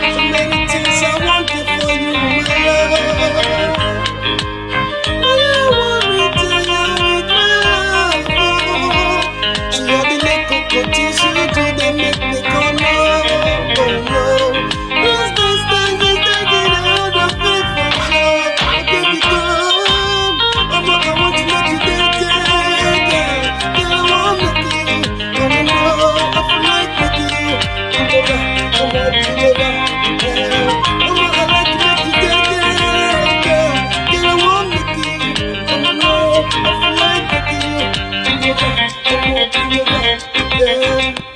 So many things Yeah.